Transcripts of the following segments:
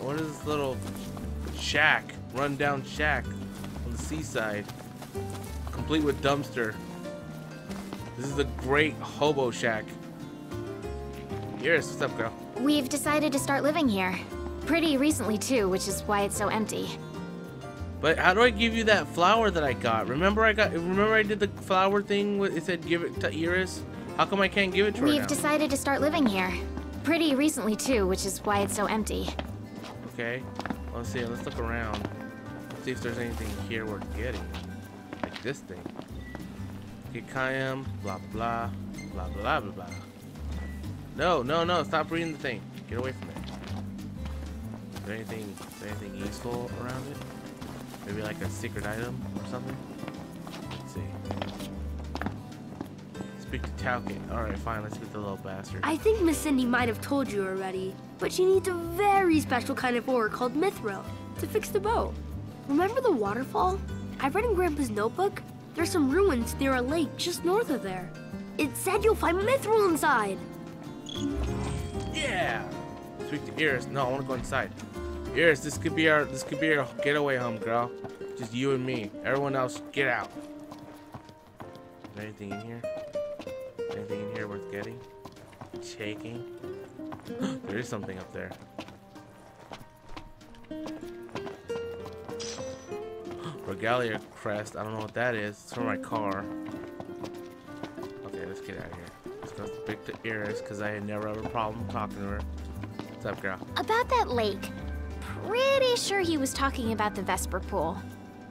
What is this little shack, rundown shack on the seaside, complete with dumpster? This is a great hobo shack. Iris, what's up, girl? We've decided to start living here. Pretty recently, too, which is why it's so empty. But how do I give you that flower that I got? Remember I got. Remember I did the flower thing. With, it said give it to Iris. How come I can't give it to her We've decided to start living here. Pretty recently, too, which is why it's so empty. Okay. Let's see. Let's look around. See if there's anything here worth getting. Like this thing. Get Kayam. Blah blah blah blah blah blah. No, no, no! Stop reading the thing. Get away from it. Is there anything? Is there anything useful around it? Maybe like a secret item or something? Let's see. Speak to Talcott. Alright, fine, let's get the little bastard. I think Miss Cindy might have told you already, but she needs a very special kind of ore called mithril to fix the boat. Remember the waterfall? I read in Grandpa's notebook. There's some ruins near a lake just north of there. It said you'll find mithril inside. Yeah! Speak to Iris. No, I wanna go inside. Iris, this could be our this could be our getaway home, girl. Just you and me. Everyone else, get out. Is there anything in here? Anything in here worth getting? Taking? there is something up there. Regalia crest. I don't know what that is. It's for my car. Okay, let's get out of here. Let's go speak to Iris because I never have a problem talking to her. What's up, girl? About that lake. Pretty sure he was talking about the Vesper Pool.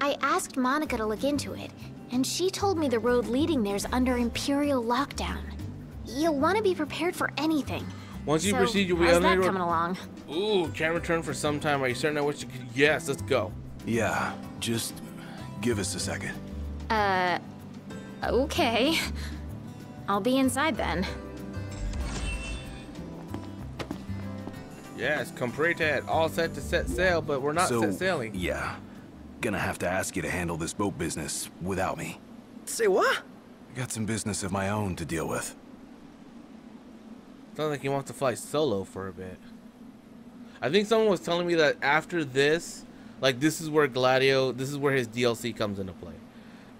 I asked Monica to look into it, and she told me the road leading there's under Imperial lockdown. You'll want to be prepared for anything. Once you so, proceed, you'll be how's under that your- coming along? Ooh, can't return for some time. Are you certain I wish you could? Yes, let's go. Yeah, just give us a second. Uh, okay. I'll be inside then. Yes, completed. All set to set sail, but we're not so, set sailing. yeah, gonna have to ask you to handle this boat business without me. Say what? I got some business of my own to deal with. Sounds like he wants to fly solo for a bit. I think someone was telling me that after this, like this is where Gladio, this is where his DLC comes into play.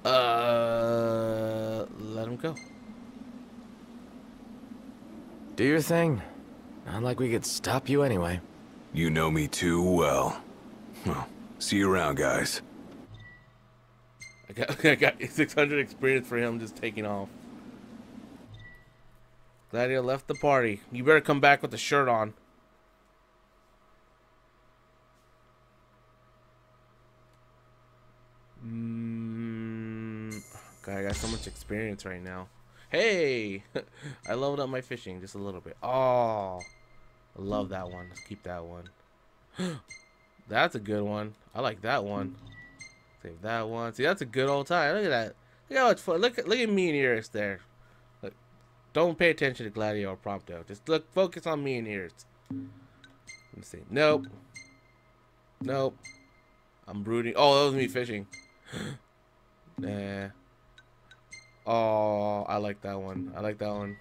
Uh, let him go. Do your thing. Not like we could stop you anyway. You know me too well. Well, see you around, guys. I got, I got 600 experience for him just taking off. Gladio left the party. You better come back with the shirt on. Mm, God, I got so much experience right now. Hey! I leveled up my fishing just a little bit. Oh! I love that one. Let's keep that one. That's a good one. I like that one. Save that one. See, that's a good old time. Look at that. Look how much fun. Look at look at me and Iris there. Look, don't pay attention to Gladio or Prompto. Just look, focus on me and Iris. Let me see. Nope. Nope. I'm brooding. Oh, that was me fishing. nah. Oh, I like that one. I like that one.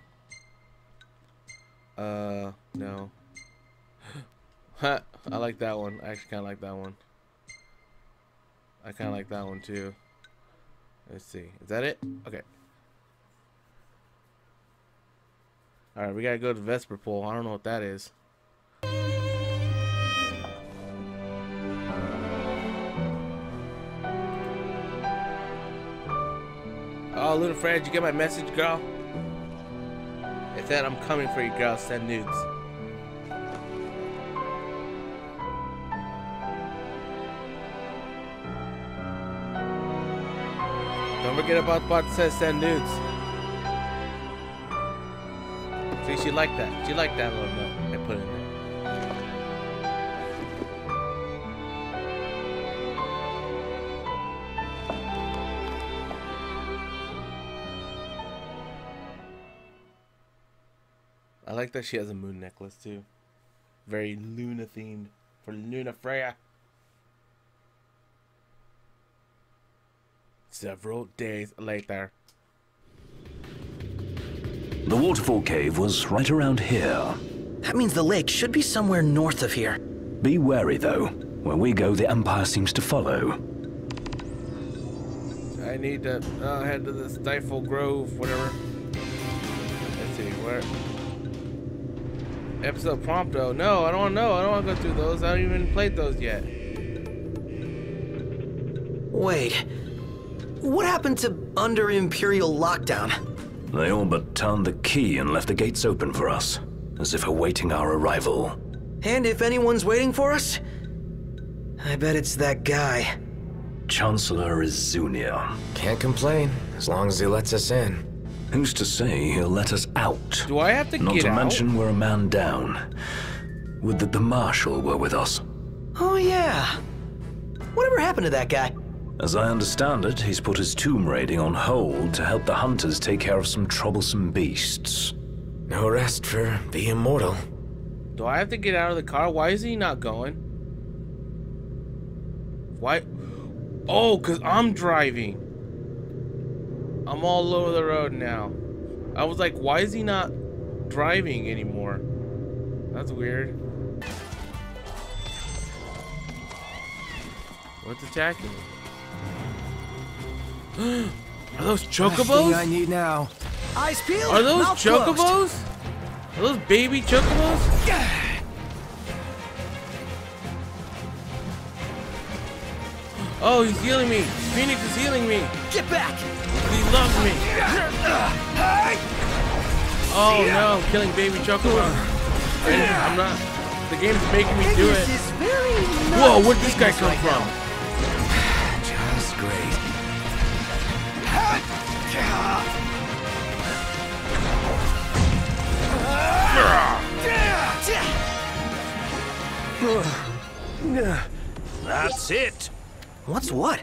Uh, no. I like that one. I actually kind of like that one. I kind of like that one too. Let's see. Is that it? Okay. All right, we gotta go to Vesper Pool. I don't know what that is. Oh, little Fred, you get my message, girl? It said I'm coming for you, girl. Send nudes. Forget about that says send nudes. See, she liked that. She liked that little note I put in there. I like that she has a moon necklace too. Very Luna themed for Lunafreya. Several days later. The waterfall cave was right around here. That means the lake should be somewhere north of here. Be wary, though. Where we go, the Empire seems to follow. I need to uh, head to the Steyliff Grove, whatever. Let's see, where? Episode Prompto. No, I don't know. I don't want to go through those. I haven't even played those yet. Wait. What happened to under Imperial lockdown? They all but turned the key and left the gates open for us, as if awaiting our arrival. And if anyone's waiting for us, I bet it's that guy. Chancellor Izunia. Can't complain, as long as he lets us in. Who's to say he'll let us out? Do I have to Not get to out? mention we're a man down. Would that the Marshal were with us. Oh, yeah. Whatever happened to that guy? As I understand it, he's put his tomb raiding on hold to help the hunters take care of some troublesome beasts. No rest for the immortal. Do I have to get out of the car? Why is he not going? Why? Oh, because I'm driving. I'm all over the road now. I was like, why is he not driving anymore? That's weird. What's attacking me? Are those Thing I need now. Eyes peeled. Are those mouth closed. chocobos? Are those baby chocobos? Oh, he's healing me. Phoenix is healing me. Get back! He loves me. Oh no, I'm killing baby chocobos. I'm not. The game's making me do it. Whoa, where'd this guy come from? That's it. What's what?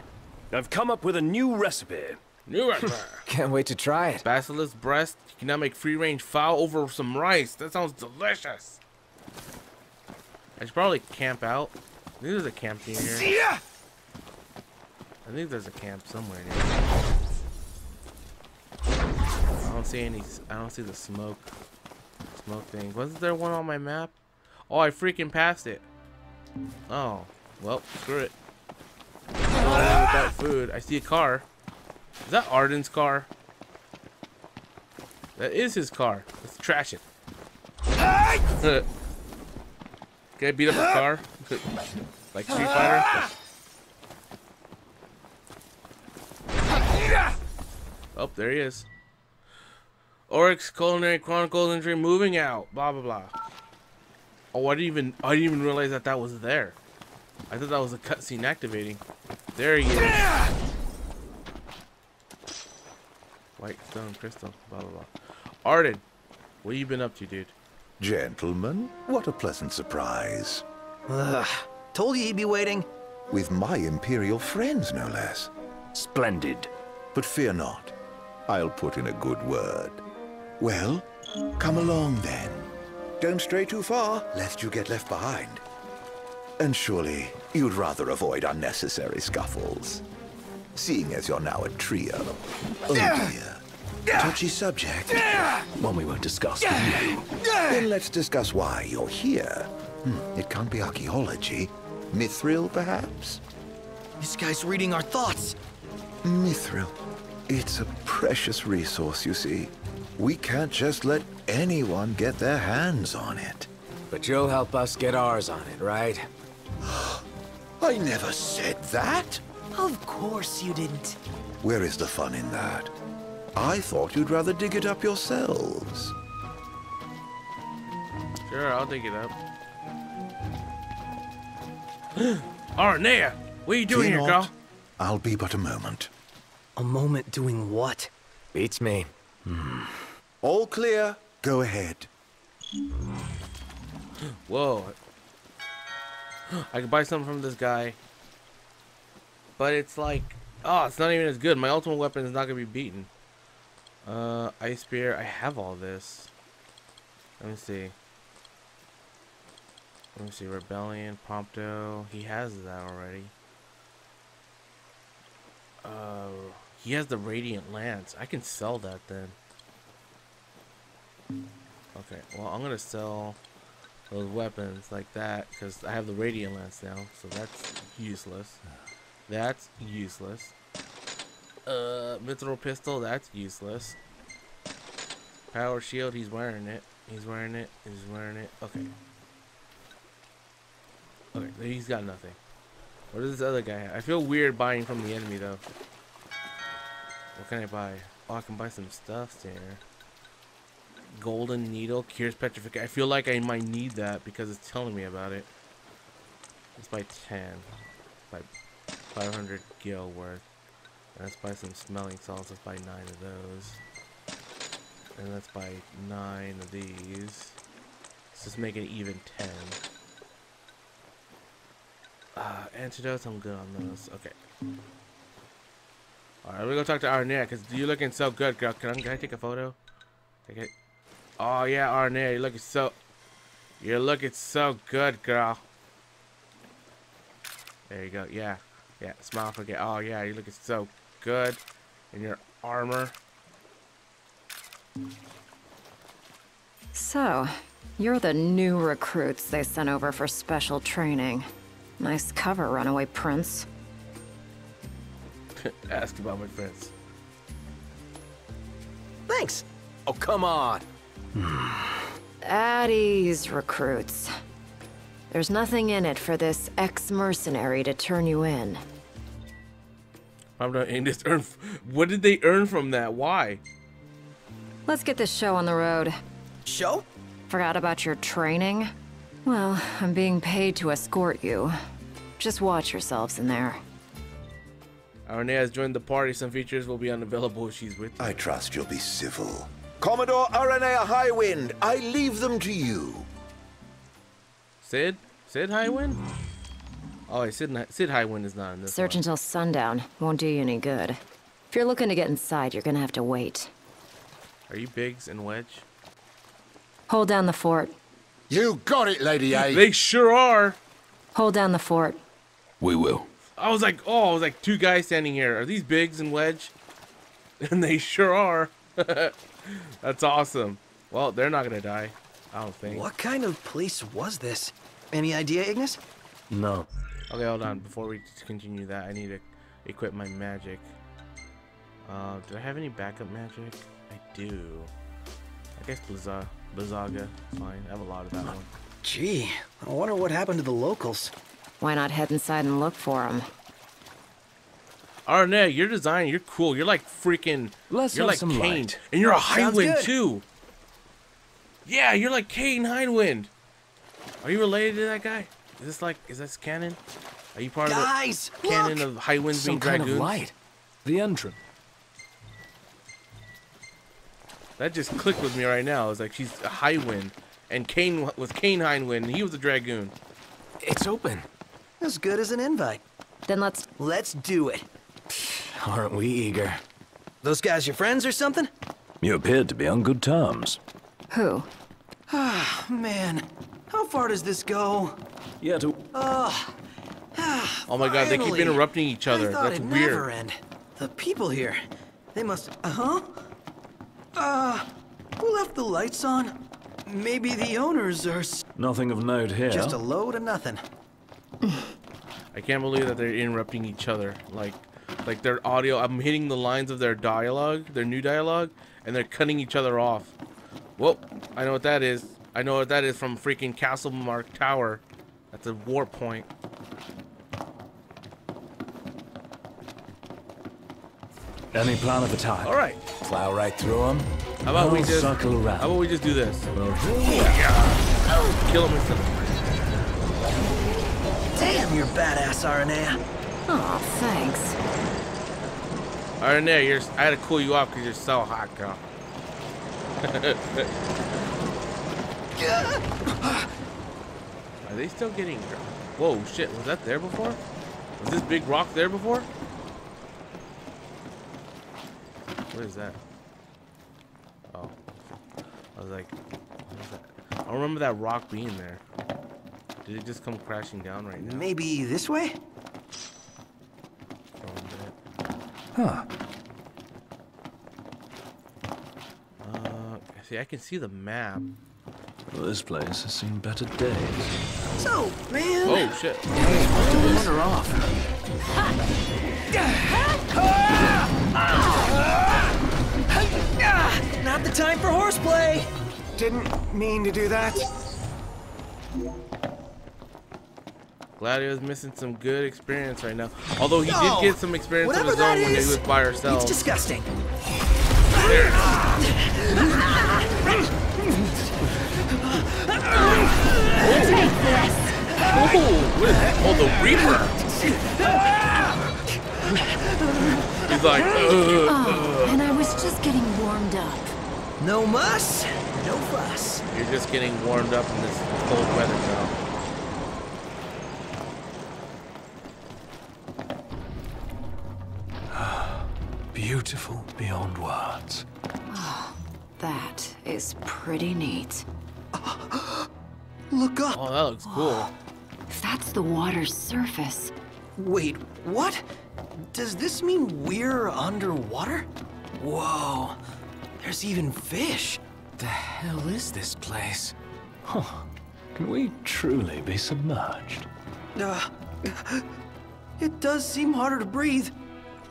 I've come up with a new recipe. New recipe. Can't wait to try it. Basilisk breast. You can now make free range fowl over some rice. That sounds delicious. I should probably camp out. I think there's a camp near here. I think there's a camp somewhere near here. I don't see any. I don't see the smoke. Smoke thing. Wasn't there one on my map? Oh, I freaking passed it. Oh, well, screw it. Without food. I see a car. Is that Ardyn's car? That is his car. Let's trash it. Can I beat up a car? like Street Fighter? Oh, there he is. Oryx Culinary Chronicles entry moving out. Blah blah blah. Oh, I didn't even I didn't even realize that that was there. I thought that was a cutscene activating. There he is. White stone crystal. Blah blah blah. Ardyn, what you been up to, dude? Gentlemen, what a pleasant surprise. Ugh. Told you he'd be waiting. With my Imperial friends, no less. Splendid. But fear not. I'll put in a good word. Well, come along then. Don't stray too far, lest you get left behind. And surely you'd rather avoid unnecessary scuffles. Seeing as you're now a trio. Oh dear. Touchy subject. One we won't discuss with you. Then let's discuss why you're here. Hmm, it can't be archaeology. Mithril, perhaps? This guy's reading our thoughts. Mithril. It's a precious resource, you see. We can't just let anyone get their hands on it. But you'll help us get ours on it, right? I never said that. Of course you didn't. Where is the fun in that? I thought you'd rather dig it up yourselves. Sure, I'll dig it up. Aranea, what are you doing Fear here, not. girl? I'll be but a moment. A moment doing what? Beats me. Hmm. All clear. Go ahead. Whoa. I could buy something from this guy. But it's like, oh, it's not even as good. My ultimate weapon is not going to be beaten. Uh, Ice Spear. I have all this. Let me see. Let me see. Rebellion, Prompto. He has that already. Uh, he has the Radiant Lance. I can sell that then. Okay, well, I'm gonna sell those weapons like that because I have the radiant lance now, so that's useless. That's useless. Uh, mithril pistol, that's useless. Power shield, he's wearing it. He's wearing it. He's wearing it. Okay. Okay, he's got nothing. What does this other guy have? I feel weird buying from the enemy though. What can I buy? Oh, I can buy some stuff there. Golden needle cures petrification. I feel like I might need that because it's telling me about it. Let's buy 10. Buy 500 gil worth. Let's buy some smelling salts. Let's buy 9 of those. And let's buy 9 of these. Let's just make it even 10. Uh, antidotes, I'm good on those. Okay. Alright, we're gonna talk to Aranea, because you're looking so good, girl. Can I, can I take a photo? Take it. Oh, yeah, Aranea, you're looking so... You're looking so good, girl. There you go. Yeah. Yeah, smile, for forget. Oh, yeah, you're looking so good in your armor. So, you're the new recruits they sent over for special training. Nice cover, Runaway Prince. Ask about my friends. Thanks. Oh, come on. At ease, recruits. There's nothing in it for this ex-mercenary to turn you in. I'm not in this earn. What did they earn from that? Why? Let's get this show on the road. Show? Forgot about your training? Well, I'm being paid to escort you. Just watch yourselves in there. Aranea has joined the party. Some features will be unavailable if she's with you. I trust you'll be civil. Commodore Aranea Highwind, I leave them to you. Cid? Cid Highwind? Oh, wait, Cid, Cid Highwind is not in this Search one. until sundown. Won't do you any good. If you're looking to get inside, you're gonna have to wait. Are you Biggs and Wedge? Hold down the fort. You got it, Lady A. They sure are. Hold down the fort. We will. I was like, oh, I was like two guys standing here. Are these Biggs and Wedge? And they sure are. That's awesome. Well, they're not gonna die. I don't think. What kind of place was this? Any idea, Ignis? No. Okay, hold on. Before we continue that, I need to equip my magic. Uh, do I have any backup magic? I do. I guess Blizza, Blizzaga. Fine. I have a lot of that one. Gee, I wonder what happened to the locals. Why not head inside and look for him? Arnett, your design, you're cool. You're like freaking. Let's you're have like some Kain, light. and you're a Sounds Highwind too. Yeah, you're like Kain Highwind. Are you related to that guy? Is this like, is this canon? Are you part Guys, of the canon look! of Highwinds Some being kind of light. The entrance. That just clicked with me right now. It's like she's a Highwind, and Kain was Kain Highwind, and he was a dragoon. It's open. As good as an invite. Then let's... Let's do it. Aren't we eager? Those guys your friends or something? You appeared to be on good terms. Who? Ah, Man, how far does this go? Yeah, to... Oh my god, they keep interrupting each other. I thought That's it'd weird. never end. The people here, they must. Uh huh. Uh, who left the lights on? Maybe the owners are Nothing of note here. just a load of nothing. I can't believe that they're interrupting each other. Like, like their audio. I'm hitting the lines of their dialogue, their new dialogue, and they're cutting each other off. Well, I know what that is. I know what that is from freaking Costlemark Tower. That's a warp point. Any plan of attack? All right. Plow right through them? How about we I'll just? circle around. How about we just do this? Well, here Kill him with of- Damn, you're badass, Aranea. Oh, thanks. Right, there. You're. I had to cool you off because you're so hot, girl. Are they still getting? Whoa, shit! Was that there before? Was this big rock there before? What is that? Oh, I was like, what is that? I remember that rock being there. Did it just come crashing down right now? Maybe this way? for a minute? Huh. Uh, see, I can see the map. Well, this place has seen better days. So, man. Oh shit. Wander off. Not the time for horseplay. Didn't mean to do that. Gladio's missing some good experience right now. Although he No! did get some experience of his that own when he was by ourselves. It's disgusting. Oh, what is that? Oh, the Reaper. He's like, "Ugh, Oh, and I was just getting warmed up. No muss, no fuss. You're just getting warmed up in this cold weather now. Beautiful beyond words. That is pretty neat. Look up. Oh, that looks cool. That's the water's surface. Wait, what? Does this mean we're underwater? Whoa. There's even fish. The hell is this place? Can we truly be submerged? Uh, it does seem harder to breathe.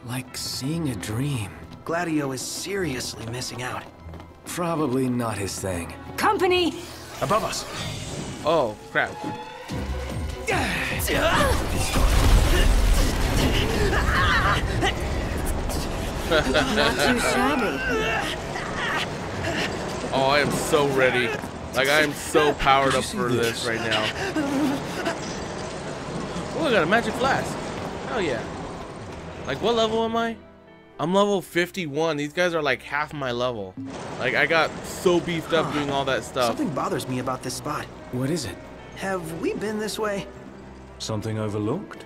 Like seeing a dream. Gladio is seriously missing out. Probably not his thing. Company! Above us. Oh, crap. Not too shabby. Oh, I am so ready. Like, I am so powered up for this right now. Oh, I got a magic flask. Hell yeah. Like, what level am I? I'm level 51. These guys are like half my level. Like, I got so beefed up doing all that stuff. Something bothers me about this spot. What is it? Have we been this way? Something overlooked?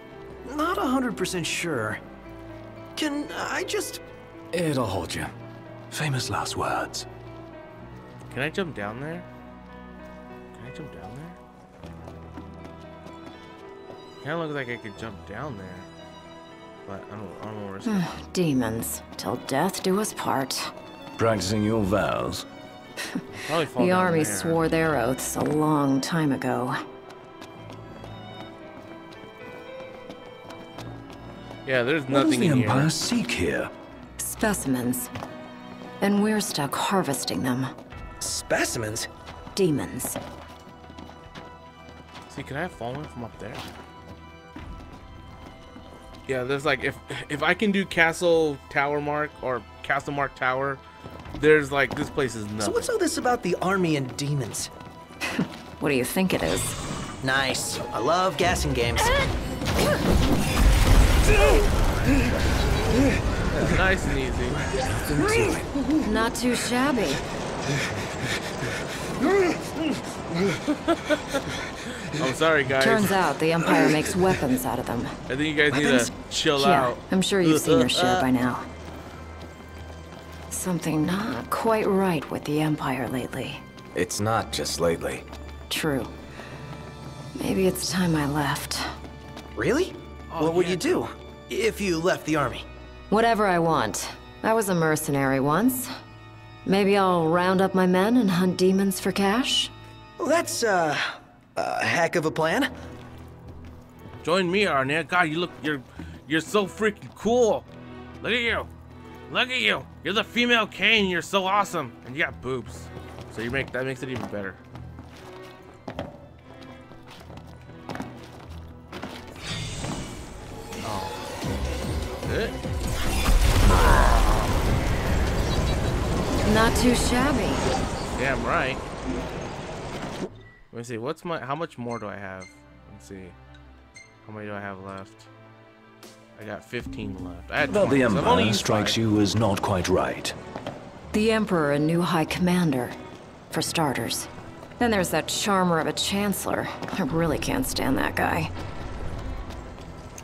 Not 100% sure. Can I just... It'll hold you. Famous last words. Can I jump down there? Can I jump down there? Kind of looks like I could jump down there. But I don't, I don't know where it's Demons. Till death do us part. Practicing your vows. The army there. swore their oaths a long time ago. Yeah, there's What does nothing the in Empire here. seek here? Specimens. And we're stuck harvesting them. Specimens? Demons. See, could I have fallen from up there? Yeah, there's like if if I can do Castle Tower Mark or Costlemark Tower, there's like this place is So what's all this about the army and demons? What do you think it is? Nice. I love gassing games. nice and easy. Not too shabby. I'm sorry, guys. Turns out the Empire makes weapons out of them. I think you guys need Weapons? to chill Yeah, out. I'm sure you've seen your share by now. Something not quite right with the Empire lately. It's not just lately. True. Maybe it's time I left. Really? Oh, what would yeah. you do if you left the army? Whatever I want. I was a mercenary once. Maybe I'll round up my men and hunt demons for cash? Well, that's, uh, a heck of a plan. Join me, Arnett. God, you look, you're, you're so freaking cool. Look at you. Look at you. You're the female Kain. You're so awesome, and you got boobs. So you make that makes it even better. Oh. Good. Not too shabby. Damn right. Let me see. What's my? How much more do I have? Let's see. How many do I have left? I got 15 left. I had That 20, the so Empire used strikes five. you as not quite right. The Emperor and new High Commander, for starters. Then there's that charmer of a Chancellor. I really can't stand that guy.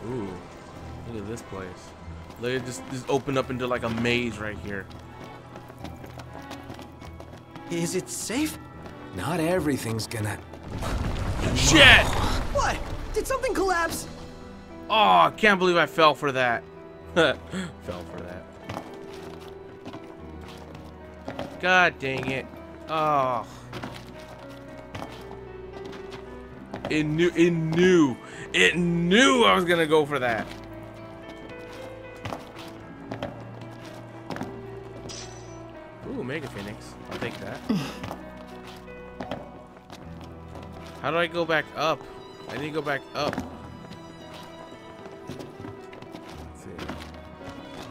Ooh, look at this place. Look at this. This opened up into like a maze right here. Is it safe? Not everything's gonna. Shit! What? Did something collapse? Oh, I can't believe I fell for that. fell for that. God dang it. Oh. It knew. It knew. It knew I was gonna go for that. Ooh, Mega Phoenix. I'll take that. How do I go back up? I need to go back up. Let's see.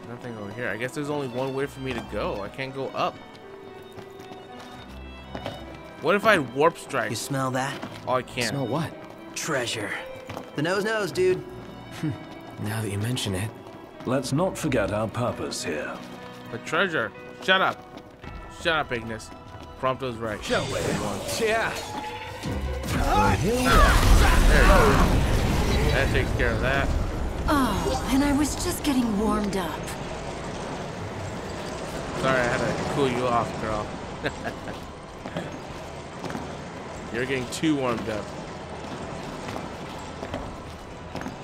Nothing over here. I guess there's only one way for me to go. I can't go up. What if I warp strike? You smell that? Oh, I can't. Smell what? Treasure. The nose knows, dude. Hmm. Now that you mention it. Let's not forget our purpose here. The treasure. Shut up. Shut up, Ignis. Prompto's right. Show Yeah. That takes care of that. Oh, and I was just getting warmed up. Sorry, I had to cool you off, girl. You're getting too warmed up.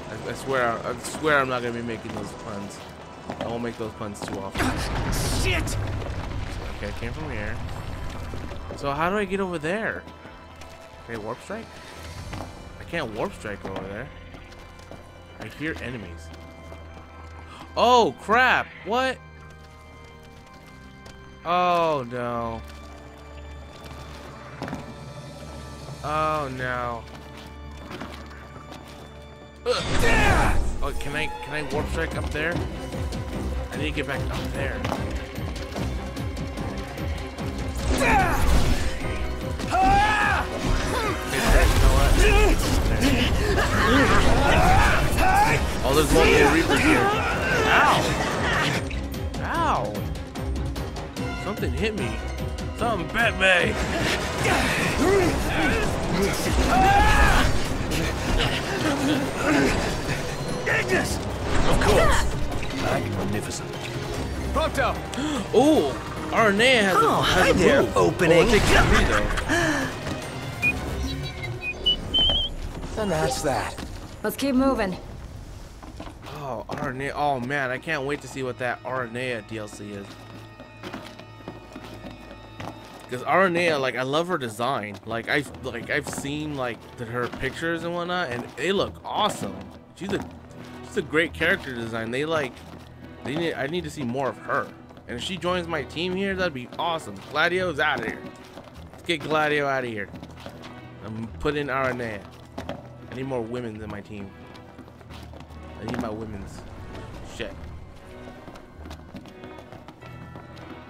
I, I swear, I swear, I'm not gonna be making those puns. I won't make those puns too often. Shit! Okay, I came from here. So how do I get over there? Warp strike. I can't warp strike over there. I hear enemies. Oh crap! What? Oh no. Oh no. Ugh. Oh, can I can I warp strike up there? I need to get back up there. There's multiple Reapers here. Ow! Ow! Something hit me. Something bit me. Ignis! Of course. Magnificent. Prompto! Ooh! Aranea has a, Oh, has hi a there, move. opening. Oh, it takes three, though. And that's that. Let's keep moving. Oh, Oh, man. I can't wait to see what that Aranea DLC is. Because Aranea, like, I love her design. Like, I've like I've seen like the, her pictures and whatnot, and they look awesome. She's a she's a great character design. They like they need I need to see more of her. And if she joins my team here, that'd be awesome. Gladio's out of here. Let's get Gladio out of here. I'm putting Aranea. I need more women in my team. I need my women's. Shit.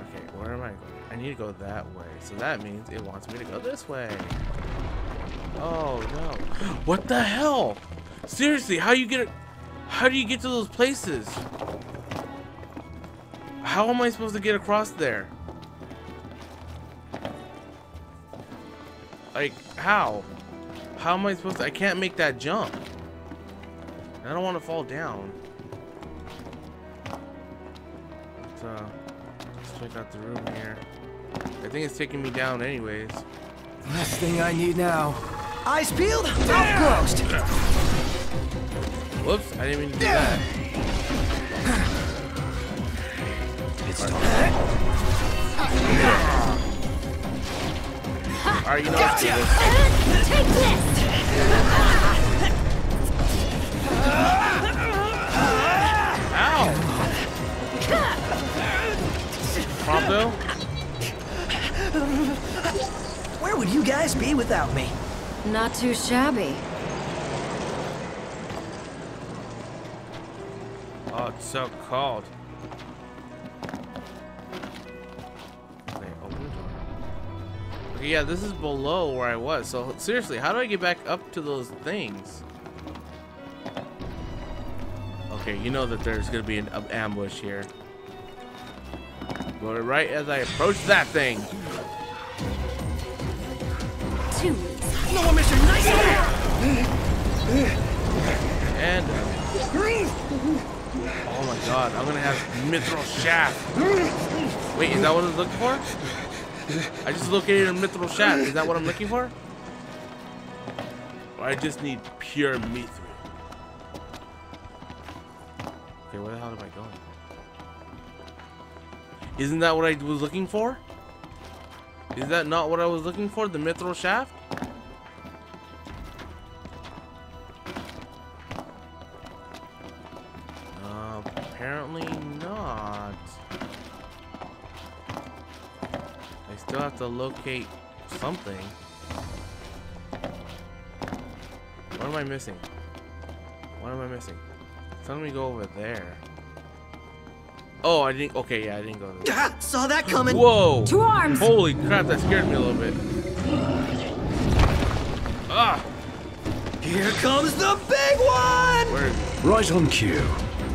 Okay, where am I going? I need to go that way. So that means it wants me to go this way. Oh no. What the hell? Seriously, how you get how do you get to those places? How am I supposed to get across there? Like, how? How am I supposed to? I can't make that jump. I don't want to fall down. Uh, let's check out the room here. I think it's taking me down anyways. Last thing I need now. Eyes peeled, mouth closed. Whoops, I didn't mean to do that. It's time. Alright, you know what? Screw this. Take this! Ow! Prompto? Where would you guys be without me? Not too shabby. Oh, it's so cold. Okay, open oh, the door. Okay, yeah, this is below where I was. So seriously, how do I get back up to those things? Okay, you know that there's gonna be an ambush here. But right as I approach that thing, Two. No one missed mission, nice and oh my god, I'm gonna have mithril shaft. Wait, is that what I was looking for? I just located a mithril shaft. Is that what I'm looking for? Or I just need pure mithril. Okay, where the hell am I going? Isn't that what I was looking for? Is that not what I was looking for? The mithril shaft? Uh, apparently not. I still have to locate something. What am I missing? What am I missing? Tell me go over there. Oh, I didn't. Okay, yeah, I didn't go there. Ah, saw that coming. Whoa! Two arms! Holy crap, that scared me a little bit. Ah! Here comes the big one! Where is it? Right on cue.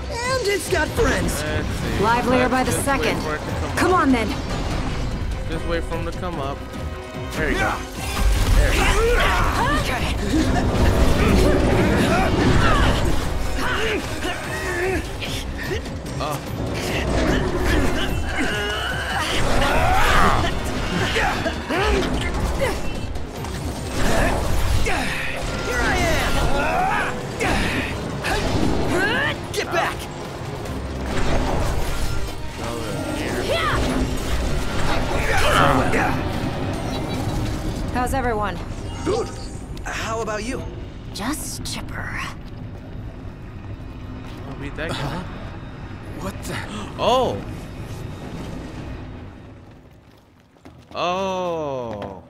And it's got friends. Livelier Let's by the second. for it to come Come up. on then. Just wait for him to come up. There you go. Here I am! Get back! Over here. How's everyone? Good. How about you? Just chipper. I'll beat that guy. Oh! Oh!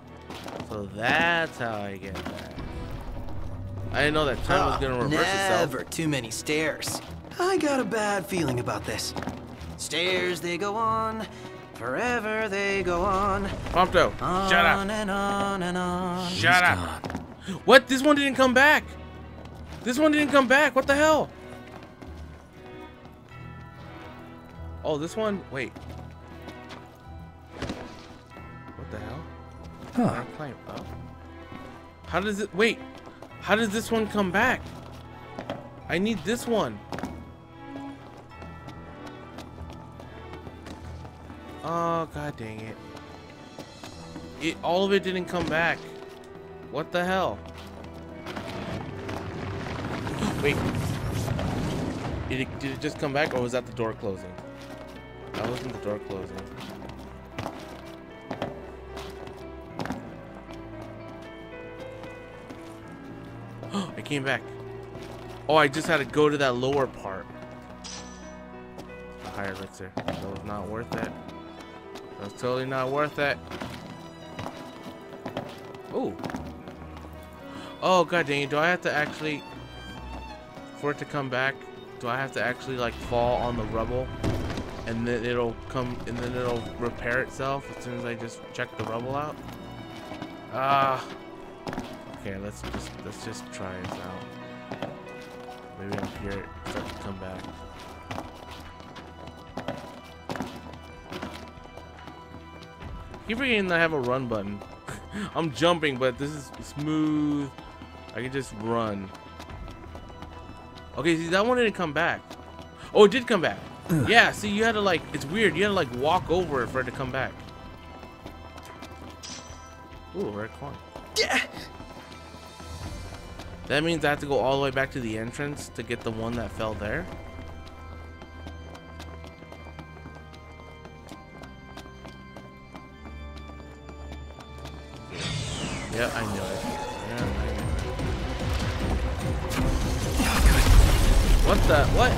So that's how I get back. I didn't know that time was ah, gonna reverse Never itself. too many stairs. I got a bad feeling about this. Stairs, they go on. Forever they go on. Prompto, On shut up. and on and on. Shut up. What? This one didn't come back. This one didn't come back. What the hell? Oh, this one. Wait. What the hell? Huh. I climb up. How does it? Wait. How does this one come back? I need this one. Oh god dang it. It all of it didn't come back. What the hell? Wait. Did it, did it just come back or was that the door closing? That wasn't the door closing. Oh, I came back. Oh, I just had to go to that lower part. The higher elixir. That was not worth it. That was totally not worth it. Oh. Oh god dang it, do I have to actually for it to come back, do I have to actually like fall on the rubble? And then it'll come and then it'll repair itself as soon as I just check the rubble out? Ah. Okay, let's just let's just try this out. Maybe I'm here it start to come back. Keep forgetting I have a run button. I'm jumping, but this is smooth. I can just run. Okay, see that one didn't come back. Oh, it did come back. Yeah, see you had to like it's weird. You had to like walk over it for it to come back. Ooh, red coin. Yeah. That means I have to go all the way back to the entrance to get the one that fell there. Yeah, I knew it. Yeah, I knew it. What the? What?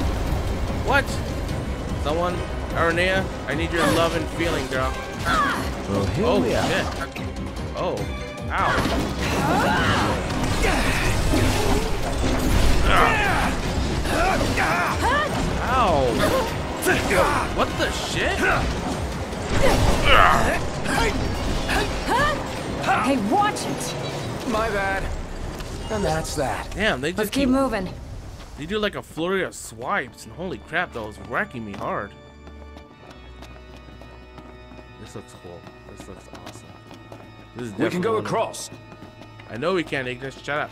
What? Someone? Aranea, I need your love and feeling, girl. Well, here oh, we are. shit. Oh. Ow. Ow. What the shit? Hey, watch it! My bad. And that's that. Damn, they just Let's keep moving. They do like a flurry of swipes, and holy crap, that was wrecking me hard. This looks cool. This looks awesome. This is We can go definitely one of- across. I know we can, Ignis. Shut up.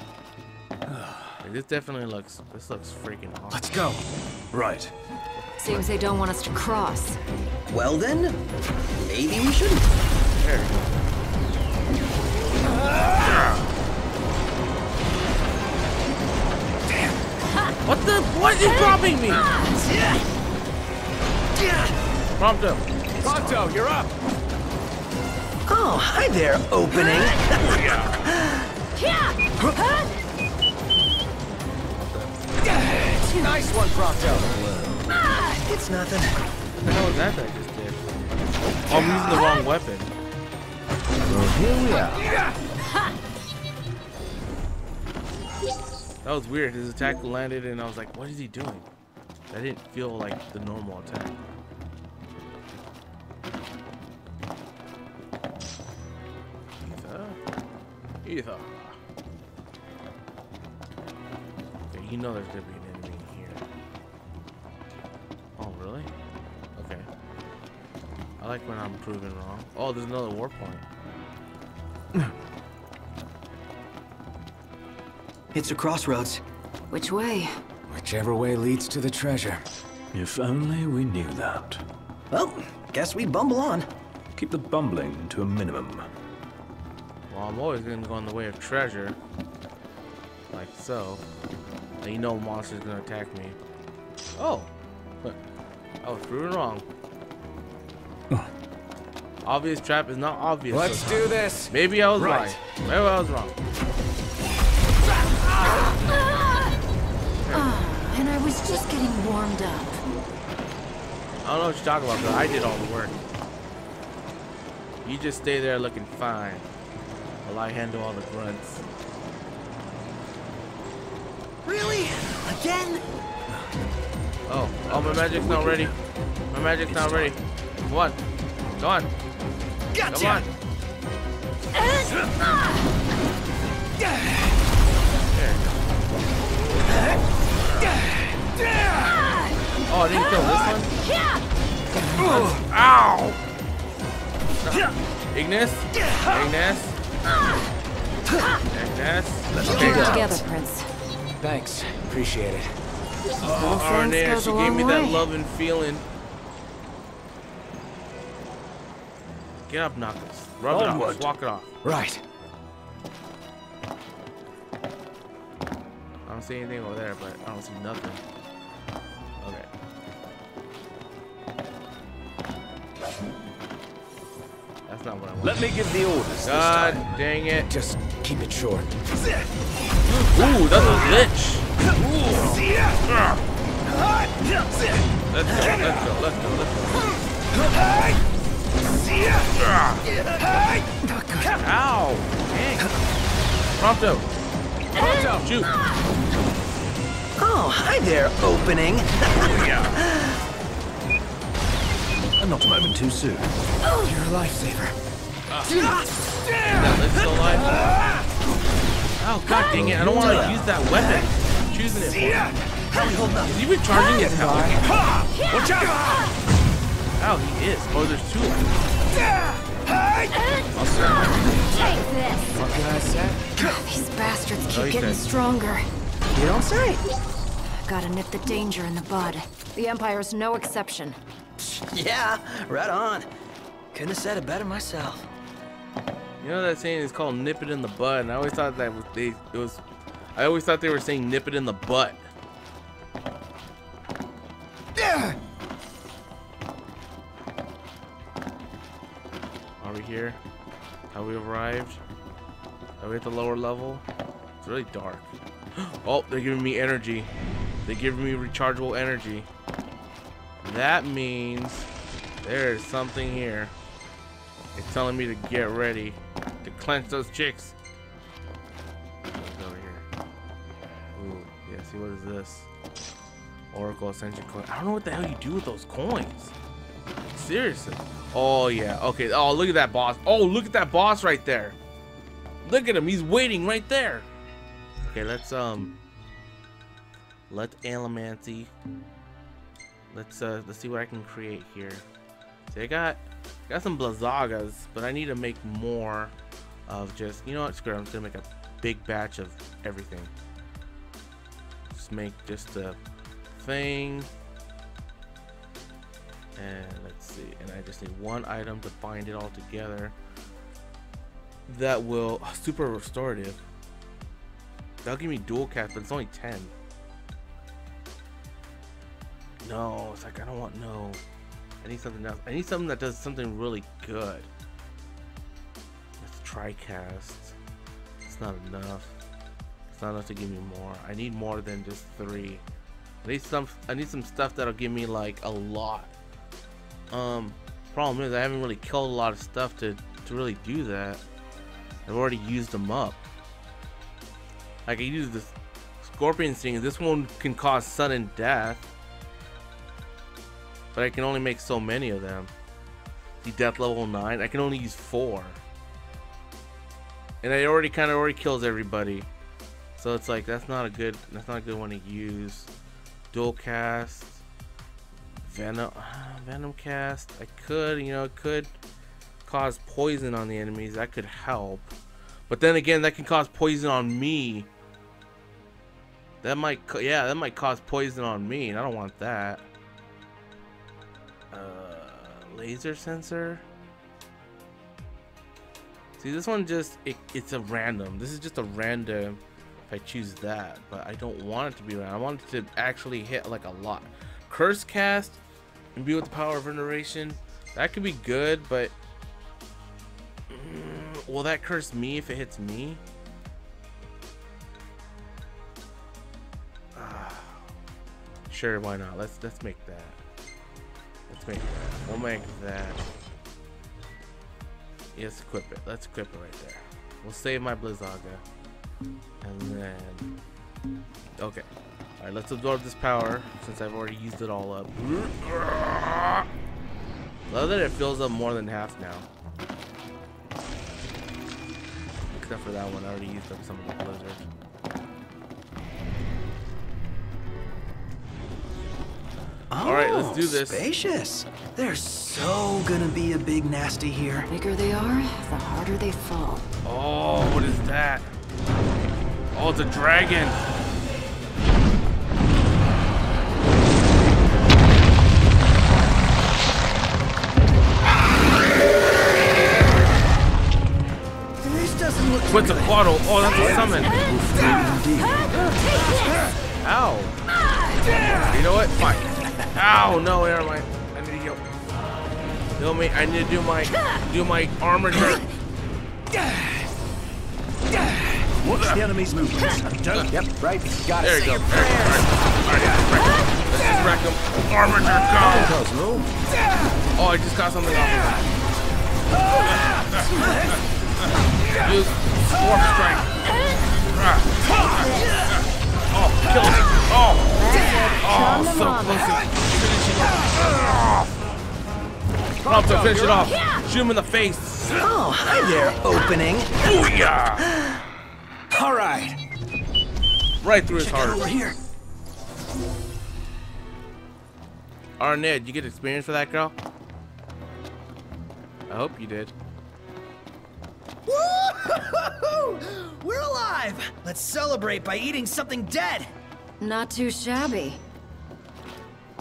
Like, this definitely looks. This looks freaking awesome. Let's go. Right. Seems they don't want us to cross. Well then, maybe we shouldn't. There we What the? What is dropping me? Prompto. Pronto, you're up. Oh, hi there, opening. Nice one, Prompto. It's nothing. What the hell was that that I just did? Oh, I'm using the wrong weapon. Well, here we are. That was weird. His attack landed and I was like, what is he doing? That didn't feel like the normal attack. Ether. Ether. Okay, you know there's gonna be an enemy in here. Oh, really? Okay. I like when I'm proven wrong. Oh, there's another warp point. It's a crossroads. Which way? Whichever way leads to the treasure. If only we knew that. Well, guess we bumble on. Keep the bumbling to a minimum. Well, I'm always gonna go in the way of treasure. Like so. And you know monster's gonna attack me. Oh! I was proven wrong. Obvious trap is not obvious. Let's sometimes. do this. Maybe I was Right. right. Maybe I was wrong. Just getting warmed up. I don't know what you're talking about, but I did all the work. You just stay there looking fine. While I handle all the grunts. Really? Again? Oh, oh, my magic's not ready. My magic's not ready. Come on. Come on. Gotcha. Come on. Oh, I didn't kill this one? Ow! Ignis? Ignis? Ignis? Keep Okay, it together, Prince. Thanks. Appreciate it. Oh, Little things Aranea, goes she gave me long that loving feeling. Get up, Knuckles. Rub it off. Just walk it off. Right. I don't see anything over there, but I don't see nothing. Let me give the orders God dang it. Just keep it short. Ooh, that's a glitch. Ooh. Let's go, let's go, let's go, let's go. Ow! Dang. Prompto. Prompto, shoot. Oh, hi there, opening. And not a moment too soon. You're a lifesaver. That lid's still alive. Oh, god dang it. I don't want to use that weapon. I'm choosing it for him. Is he recharging his health? Watch out! Oh, he is. Oh, there's two of them. Take this. What can I say? These bastards keep Oh, getting said- stronger. You don't say. Gotta nip the danger in the bud. The Empire's no exception. Yeah, right on. Couldn't have said it better myself. You know that saying is called "nip it in the butt, and I always thought that was they. It was. I always thought they were saying "nip it in the butt." Are we here? Have we arrived? Are we at the lower level? It's really dark. Oh, they're giving me energy. They're giving me rechargeable energy. That means there's something here. It's telling me to get ready to clench those chicks. Over here? Ooh, yeah, see what is this? Oracle Ascension coin. I don't know what the hell you do with those coins. Seriously. Oh yeah, okay. Oh look at that boss. Oh look at that boss right there. Look at him, he's waiting right there. Okay, let's um let Elemancy. Let's uh let's see what I can create here. See I got got some Blizzagas, but I need to make more of just you know what screw it, I'm just gonna make a big batch of everything. Just make just a thing. And let's see, and I just need one item to bind it all together. That will oh, super restorative. That'll give me dual cast, but it's only 10. No, it's like I don't want no. I need something else. I need something that does something really good. Let's try cast. It's not enough. It's not enough to give me more. I need more than just three. I need some I need some stuff that'll give me like a lot. Um problem is I haven't really killed a lot of stuff to to really do that. I've already used them up. I use this scorpion sting. This one can cause sudden death. But I can only make so many of them. The death level 9, I can only use 4. And it already kind of already kills everybody. So it's like that's not a good that's not a good one to use. Dual cast, venom, ah, venom cast. I could, you know, it could cause poison on the enemies. That could help. But then again, that can cause poison on me. That might, yeah, that might cause poison on me, and I don't want that. Uh, laser sensor. See, this one just, it, it's a random. This is just a random if I choose that, but I don't want it to be random. I want it to actually hit like a lot. Curse cast, and be with the power of veneration. That could be good, but mm, will that curse me if it hits me? Uh, sure, why not? Let's let's make that. Let's make that. We'll make that. Yes, equip it. Let's equip it right there. We'll save my Blizzaga. And then... Okay. Alright, let's absorb this power, since I've already used it all up. Love that it fills up more than half now. Except for that one, I already used up some of the blizzard. Oh, Alright, let's do this. Spacious. There's so gonna be a big nasty here. The bigger they are, the harder they fall. Oh, what is that? Oh, it's a dragon. This doesn't look What's a Quaddle? Oh, that's a summon. Ow. You know what? Fine. Ow, no, never mind. I need to heal. Heal me. I need to do my do my armor jerk. Watch the enemy's movements. Don't. Yep, right. Got There it. you go. There you go. Alright, alright. Let's just wreck him. Armiger, go. Oh, I just got something off of him. Use warp strike. Ah. Ah. Oh, kill him. Oh. Oh, so close to finishing it off. About to finish it off. Shoot him in the face. Oh, hi there, opening. Oh, yeah. All right. Right through his Check heart. over here. Arnett, you get experience for that girl? I hope you did. We're alive! Let's celebrate by eating something dead! Not too shabby.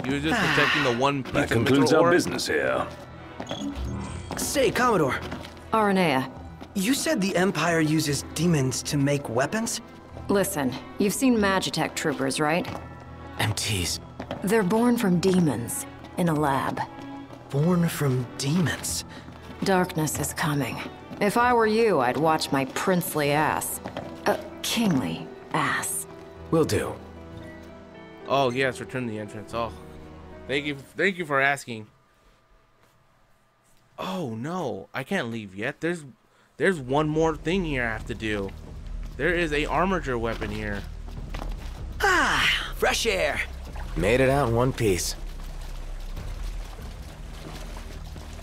You were just protecting the one piece That of concludes our ore? business here. Say, Commodore, Aranea, you said the Empire uses demons to make weapons? listen, you've seen Magitech troopers, right? MTs. They're born from demons in a lab. Born from demons. Darkness is coming. If I were you, I'd watch my princely ass. Uh, kingly ass. Will do. Oh yes, return the entrance. Oh, thank you, thank you for asking. Oh no, I can't leave yet. There's, there's one more thing here I have to do. There is a armature weapon here. Ah, fresh air. Made it out in one piece.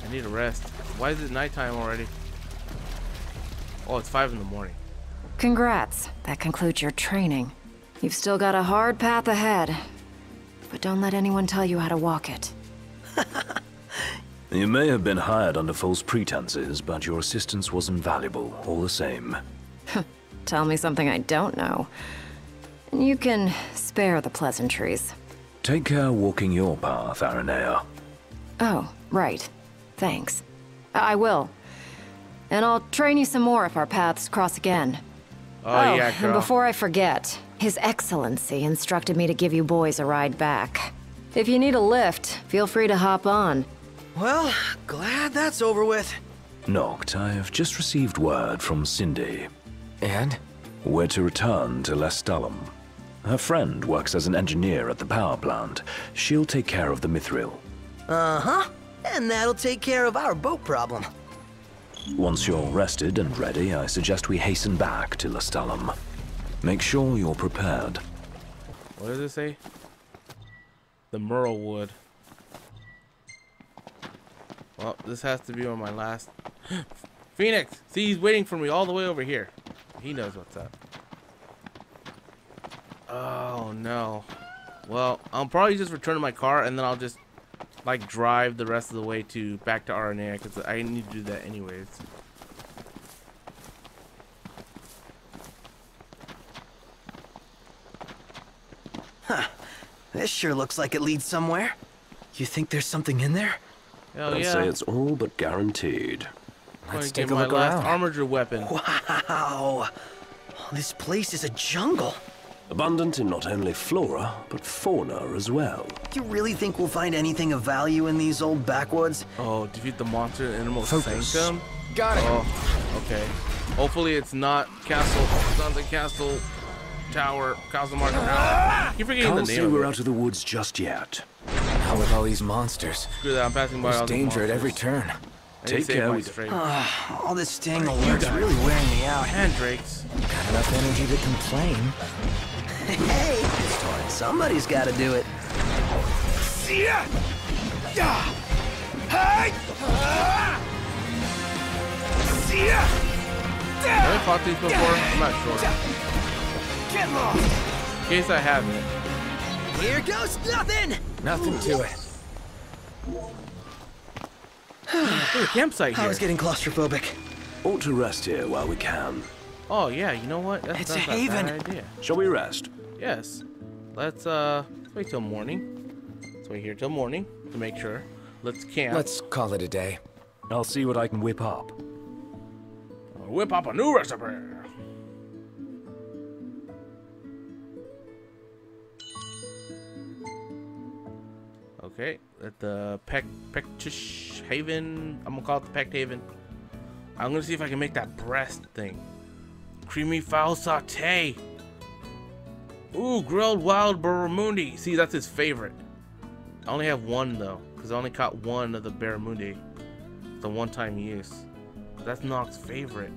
I need a rest. Why is it nighttime already? Oh, it's five in the morning. Congrats. That concludes your training. You've still got a hard path ahead. But don't let anyone tell you how to walk it. You may have been hired under false pretenses, but your assistance was invaluable, all the same. Tell me something I don't know. And you can spare the pleasantries. Take care walking your path, Aranea. Oh, right. Thanks. I I will. And I'll train you some more if our paths cross again. Ah, oh, yeah, and before I forget, His Excellency instructed me to give you boys a ride back. If you need a lift, feel free to hop on. Well, glad that's over with. Noct, I have just received word from Cindy. And? We're to return to Lestallum. Her friend works as an engineer at the power plant. She'll take care of the mithril. Uh-huh. And that'll take care of our boat problem. Once you're rested and ready, I suggest we hasten back to Lestallum. Make sure you're prepared. What does it say? The Merle Wood. Well, this has to be on my last. Phoenix! See, he's waiting for me all the way over here. He knows what's up. Oh, no. Well, I'll probably just return to my car and then I'll just, like, drive the rest of the way to back to Aranea because I need to do that anyways. This sure looks like it leads somewhere. You think there's something in there? Hell I'd yeah. say it's all but guaranteed. Let's get take a my look last around. armature weapon. Wow. This place is a jungle. Abundant in not only flora, but fauna as well. Do You really think we'll find anything of value in these old backwoods? Oh, defeat the monster in Animal Focus. Sanctum? Got it. Oh, okay. Hopefully it's not Castle, it's not the Castle Tower, Castle Market Tower. Keep forgetting Can't the say name we're out of the woods just yet. Now with all these monsters, Screw that, I'm passing by all there's the danger at every turn. I need to Take care my with- strength. Ah, all this staying alert's really wearing me out. And Drake's. Got enough energy to complain. Hey, somebody's got to do it. Have I fought these before? I'm not sure. In case I haven't. Here goes nothing. Nothing to it. There's a campsite I was getting claustrophobic. Ought to rest here while we can. Oh yeah, you know what? That's, It's a that's not haven. bad idea. Shall we rest? Yes. Let's uh let's wait till morning. Let's wait here till morning to make sure. Let's camp. Let's call it a day. I'll see what I can whip up. whip up a new recipe. Okay, at the Peck Pectish Haven. I'm gonna call it the Peck Haven. I'm gonna see if I can make that breast thing. Creamy fowl saute. Ooh, grilled wild barramundi. See, that's his favorite. I only have one though, because I only caught one of the barramundi. The one-time use. That's Noct's favorite.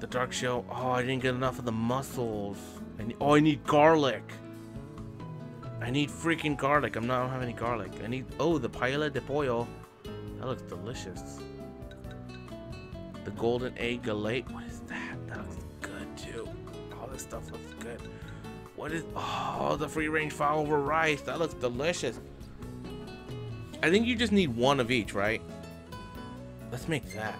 The dark shell. Oh, I didn't get enough of the mussels. Need, oh, I need garlic. I need freaking garlic. I'm not I don't have any garlic. I need. Oh, the paella de pollo. That looks delicious. The golden egg galette. What is that? That looks good too. All this stuff looks good. What is? Oh, the free range fowl over rice. That looks delicious. I think you just need one of each, right? Let's make that.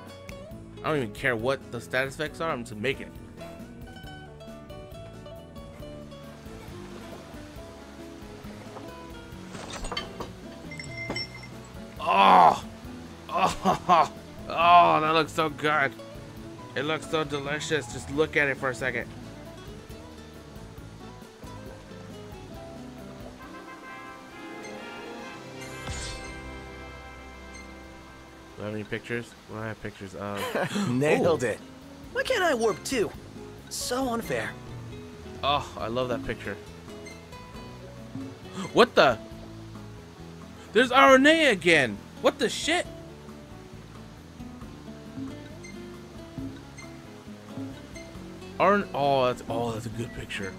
I don't even care what the status effects are. I'm just making it. Oh, oh, oh, that looks so good. It looks so delicious. Just look at it for a second. Do I have any pictures? Do I have pictures of? Nailed Ooh. it. Why can't I warp too? So unfair. Oh, I love that picture. What the? There's RNA again. What the shit? Arn. Oh, that's oh, that's a good picture.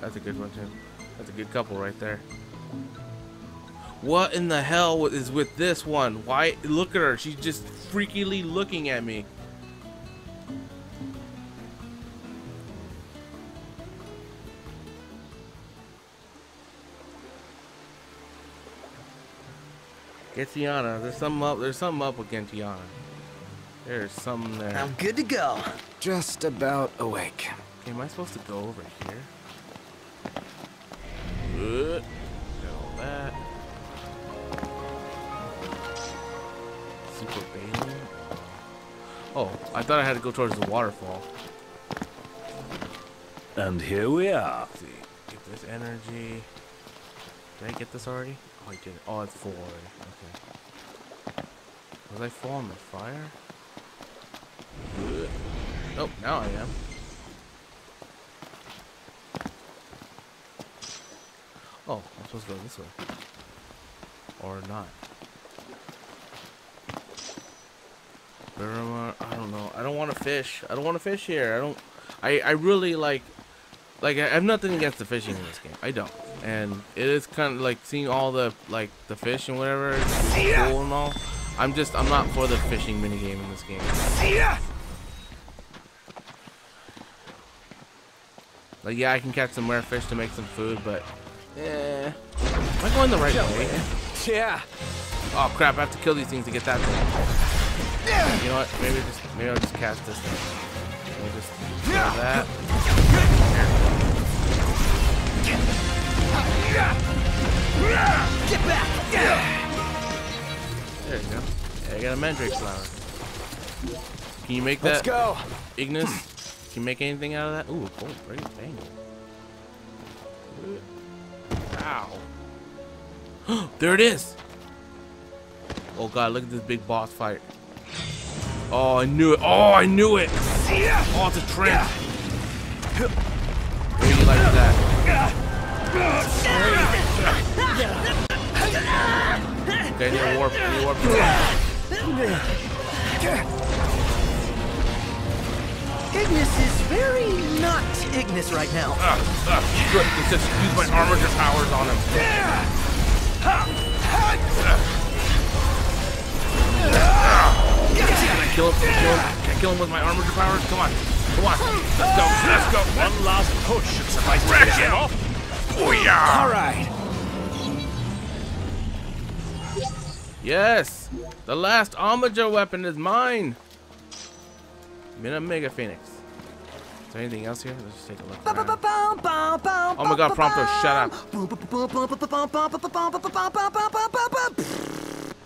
That's a good one too. That's a good couple right there. What in the hell is with this one? Why? Look at her. She's just freakily looking at me. Gentiana. There's something up. There's something up with Tiana. There's something there. I'm good to go. Just about awake. Okay, am I supposed to go over here? Good. Got all that. Super Bailey. Oh, I thought I had to go towards the waterfall. And here we are. Let's see. Get this energy. Did I get this already? I get it. Oh, it's full already. Okay. Was I full on the fire? Ugh. Oh, now I am. Oh, I'm supposed to go this way. Or not. I don't know. I don't want to fish. I don't want to fish here. I don't... I, I really, like... Like, I have nothing against the fishing in this game. I don't. And it is kind of like seeing all the like the fish and whatever. It's cool and all. I'm just I'm not for the fishing mini game in this game. Like yeah, I can catch some rare fish to make some food, but eh. Am I going the right way? Yeah. Oh crap! I have to kill these things to get that thing. You know what? Maybe just maybe I'll just catch this thing. We'll just do that. Get back! There you go. Yeah, I got a mandrake flower. Can you make that? Let's go. Ignis, can you make anything out of that? Ooh, gold, right? Bang. Ow. there it is. Oh god, look at this big boss fight. Oh, I knew it. Oh, I knew it. Oh, it's a trap. You like that? Okay, need a warp. Need a warp. Ignis is very not Ignis right now. Uh, uh, good. Let's just use my armature powers on him. Can I kill him? Can I kill him? Can I kill him with my armature powers? Come on. Come on. Let's go. Let's go. One last push should suffice to Wreck get him him. off. Oh yeah. All right. Yes. The last armature weapon is mine. Mina Mega Phoenix. Is there anything else here? Let's just take a look. around. Oh my god, Prompto, shut up.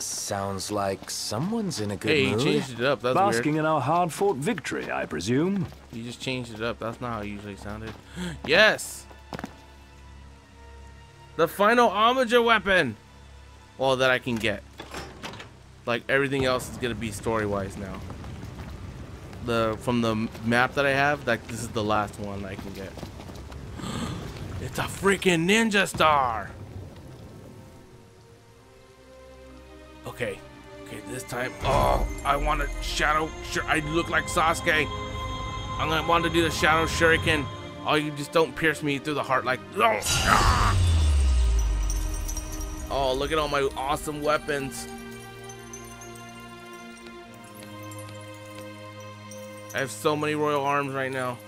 Sounds like someone's in a good Hey, you changed it up. That's Basking weird. in our hard-fought victory, I presume. You just changed it up. That's not how it usually sounded. yes! The final armature weapon! Well, that I can get. Like, everything else is gonna be story-wise now. The From the map that I have, like, this is the last one I can get. it's a freaking ninja star! Okay. Okay, this time. Oh, I want a shadow. I look like Sasuke. I'm gonna want to do the shadow shuriken. Oh, you just don't pierce me through the heart like. Oh, ah! Oh look at all my awesome weapons. I have so many royal arms right now.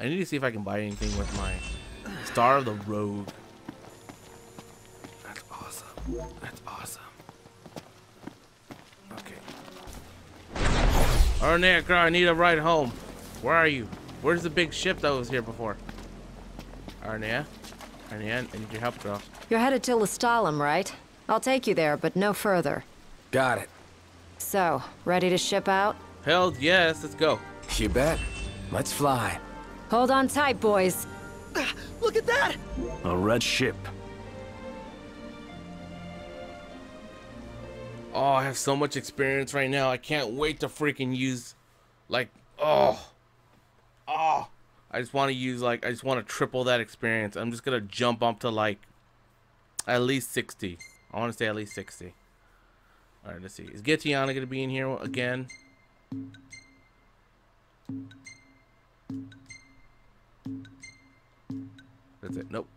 I need to see if I can buy anything with my Star of the Rogue. That's awesome. That's awesome. Okay. Girl, I need a ride home. Where are you? Where's the big ship that was here before? Arnea? Arnea, I need your help, girl. You're headed to Lestallum, right? I'll take you there, but no further. Got it. So, ready to ship out? Hell yes, let's go. You bet. Let's fly. Hold on tight, boys. Look at that! A red ship. Oh, I have so much experience right now. I can't wait to freaking use, like, oh, oh. I just want to use, like, I just want to triple that experience. I'm just to jump up to, like, at least 60. I want to say at least 60. All right, let's see. Is Gentiana to be in here again? That's it. Nope.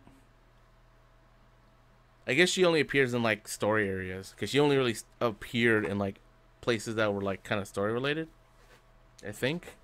I guess she only appears in like story areas because she only really appeared in like places that were like kind of story related. I think.